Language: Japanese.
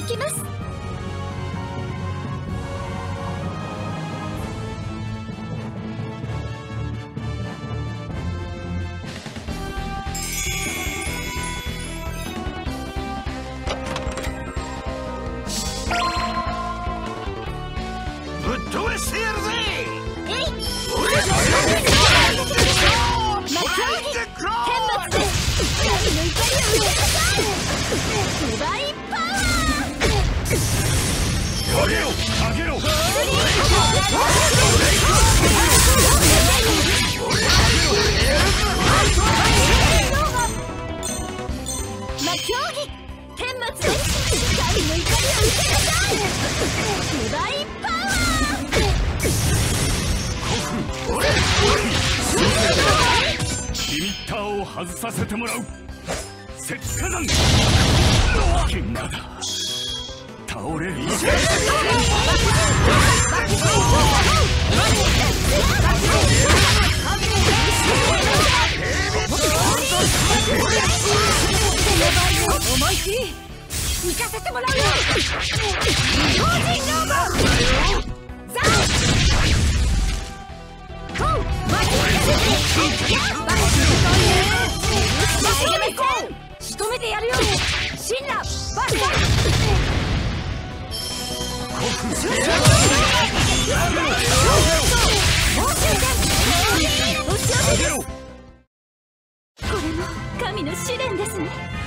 行きます。ぶっ飛ばしてやるぜ！えい！パワー外させてもらう。石火山喧嘩だ倒れる。以上ー思い切り行かせてもらうよ超人ロボザンコウマジバカ大丈夫仕留めてやるよシンラバスこれも神の試練ですね。